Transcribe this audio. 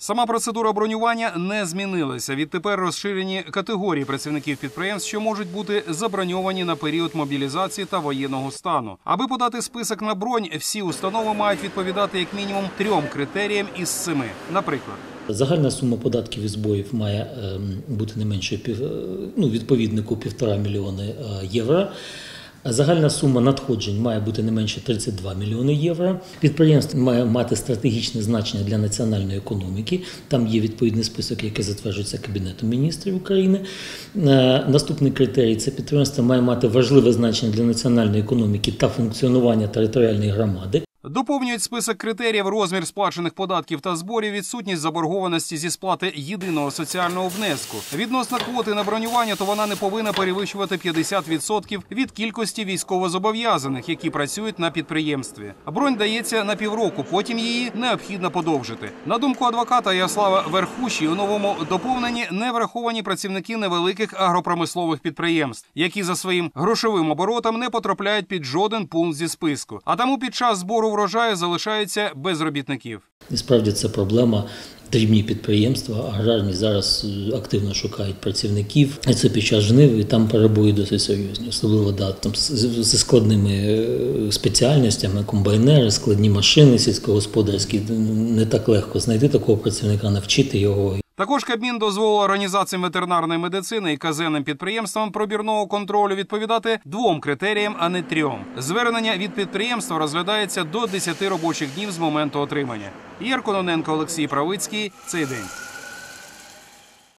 Сама процедура бронювання не змінилася. Відтепер розширені категорії працівників підприємств, що можуть бути заброньовані на період мобілізації та воєнного стану. Аби подати список на бронь, всі установи мають відповідати як мінімум трьом критеріям із семи. Наприклад. Загальна сума податків і зборів має ем, бути не менше пів, е, ну, відповіднику півтора мільйони е, євро. Загальна сума надходжень має бути не менше 32 мільйони євро. Підприємство має мати стратегічне значення для національної економіки. Там є відповідний список, який затверджується Кабінетом міністрів України. Е, Наступний критерій це підприємство має мати важливе значення для національної економіки та функціонування територіальної громади. Доповнюють список критеріїв розмір сплачених податків та зборів, відсутність заборгованості зі сплати єдиного соціального внеску. Відносно квоти на бронювання, то вона не повинна перевищувати 50% від кількості військовозобов'язаних, які працюють на підприємстві. Бронь дається на півроку, потім її необхідно подовжити. На думку адвоката Яслава Верхуші, у новому доповненні не враховані працівники невеликих агропромислових підприємств, які за своїм грошовим оборотом не потрапляють під жоден пункт зі списку. А тому під час збору врожаю залишаються без робітників. І справді це проблема. Дрібні підприємства, аграрні зараз е, активно шукають працівників. Це під час жнив, і там перебої досить серйозні, особливо да, там зі складними е, спеціальностями, комбайнери, складні машини сільськогосподарські. Не так легко знайти такого працівника, навчити його. Також Кабмін дозволив організаціям ветеринарної медицини і казенним підприємствам пробірного контролю відповідати двом критеріям, а не трьом. Звернення від підприємства розглядається до 10 робочих днів з моменту отримання. Єр Кононенко, Олексій Правицький. Цей день.